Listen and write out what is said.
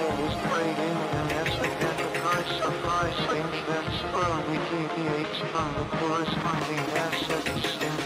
electronic level and that's again deviates from the corresponding asset